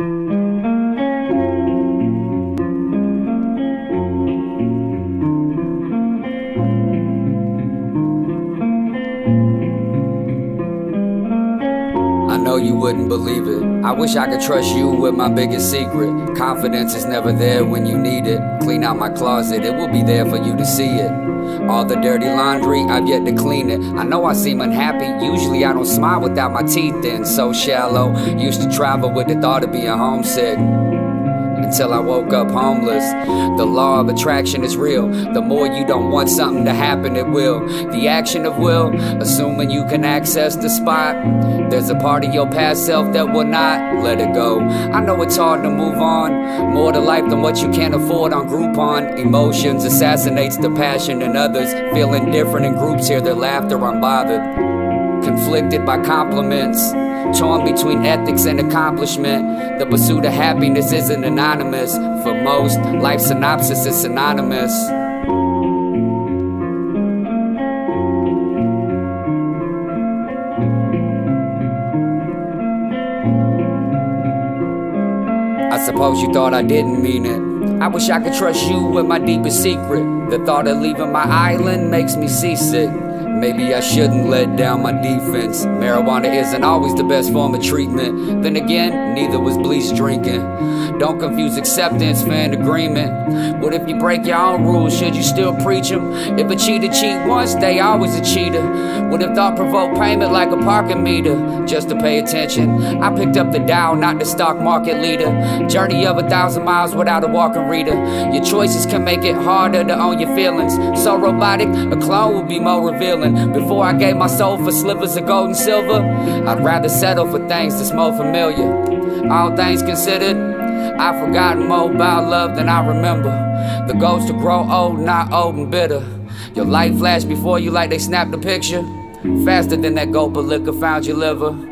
I know you wouldn't believe it. I wish I could trust you with my biggest secret. Confidence is never there when you need it. Clean out my closet, it will be there for you to see it. All the dirty laundry, I've yet to clean it. I know I seem unhappy, usually I don't smile without my teeth in. So shallow, used to travel with the thought of being homesick until I woke up homeless. The law of attraction is real. The more you don't want something to happen, it will. The action of will, assuming you can access the spot. There's a part of your past self that will not let it go. I know it's hard to move on. More to life than what you can't afford on Groupon. Emotions assassinates the passion in others. Feeling different in groups, hear their laughter unbothered conflicted by compliments. Torn between ethics and accomplishment. The pursuit of happiness isn't anonymous. For most, life synopsis is synonymous. I suppose you thought I didn't mean it. I wish I could trust you with my deepest secret. The thought of leaving my island makes me seasick. Maybe I shouldn't let down my defense. Marijuana isn't always the best form of treatment. Then again, neither was bleach drinking. Don't confuse acceptance for an agreement. What if you break your own rules? Should you still preach them? If a cheater cheat once, they always a cheater. What if thought provoked payment like a parking meter? Just to pay attention. I picked up the Dow, not the stock market leader. Journey of a thousand miles without a walking reader. Your choices can make it harder to own your feelings. So robotic, a clone will be more revealing. Before I gave my soul for slivers of gold and silver, I'd rather settle for things that's more familiar. All things considered, I've forgotten more about love than I remember. The goal's to grow old, not old and bitter. Your life flashed before you like they snapped a picture. Faster than that gulp of liquor found your liver.